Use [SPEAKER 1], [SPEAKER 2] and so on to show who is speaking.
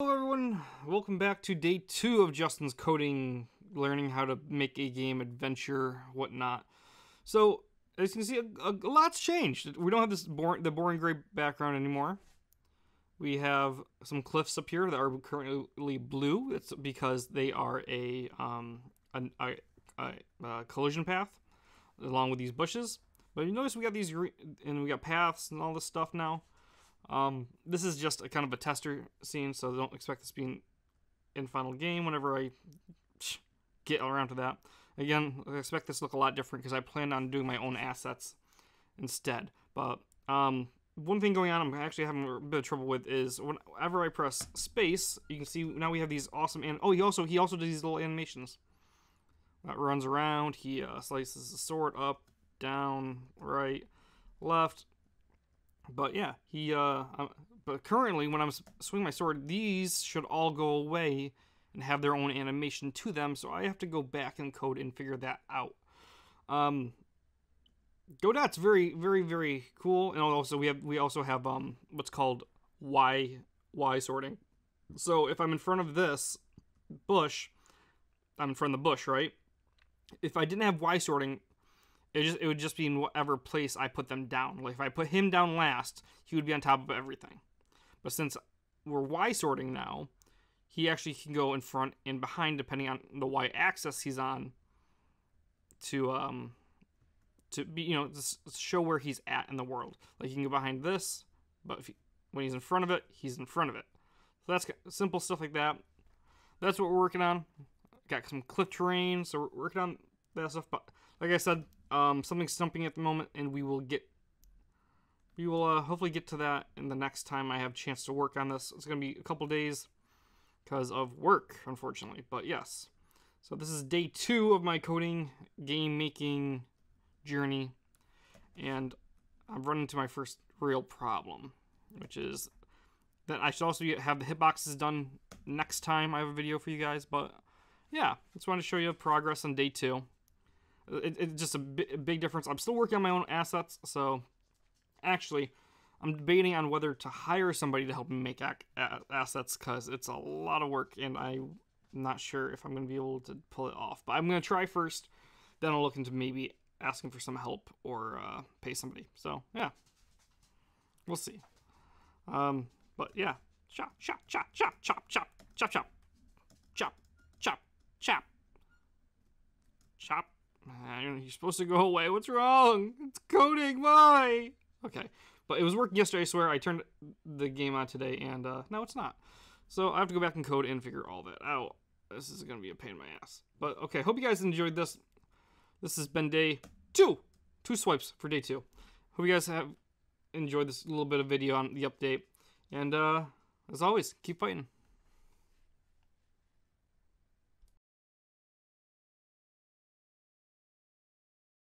[SPEAKER 1] Hello everyone, welcome back to day two of Justin's coding, learning how to make a game, adventure, whatnot. So, as you can see, a, a lot's changed. We don't have this boring, the boring gray background anymore. We have some cliffs up here that are currently blue. It's because they are a, um, a, a, a collision path along with these bushes. But you notice we got these, and we got paths and all this stuff now. Um, this is just a kind of a tester scene, so don't expect this being in final game whenever I get around to that. Again, I expect this to look a lot different because I plan on doing my own assets instead. But um, one thing going on I'm actually having a bit of trouble with is whenever I press space, you can see now we have these awesome and oh he also he also does these little animations. That runs around, he uh, slices the sword up, down, right, left. But yeah, he uh but currently when I'm swinging my sword, these should all go away and have their own animation to them, so I have to go back and code and figure that out. Um Godot's very, very, very cool, and also we have we also have um what's called Y Y sorting. So if I'm in front of this bush, I'm in front of the bush, right? If I didn't have Y sorting, it just it would just be in whatever place I put them down. Like if I put him down last, he would be on top of everything. But since we're Y sorting now, he actually can go in front and behind depending on the Y axis he's on to um to be you know to show where he's at in the world. Like he can go behind this, but he, when he's in front of it, he's in front of it. So that's simple stuff like that. That's what we're working on. Got some cliff terrain, so we're working on that stuff. But like I said, um, stumping at the moment, and we will get we will uh, hopefully get to that in the next time I have a chance to work on this. It's going to be a couple days because of work, unfortunately. But yes. So this is day two of my coding game making journey. And I've run into my first real problem, which is that I should also have the hitboxes done next time I have a video for you guys. But yeah, just wanted to show you progress on day two. It, it's just a big difference. I'm still working on my own assets, so actually, I'm debating on whether to hire somebody to help me make assets because it's a lot of work and I'm not sure if I'm going to be able to pull it off. But I'm going to try first, then I'll look into maybe asking for some help or uh, pay somebody. So yeah, we'll see. Um, but yeah, chop, chop, chop, chop, chop, chop, chop, chop, chop, chop, chop, chop. You're supposed to go away. What's wrong? It's coding. Why? Okay, but it was working yesterday. I swear. I turned the game on today, and uh, now it's not. So I have to go back and code and figure all that out. This is gonna be a pain in my ass. But okay, hope you guys enjoyed this. This has been day two. Two swipes for day two. Hope you guys have enjoyed this little bit of video on the update. And uh, as always, keep fighting.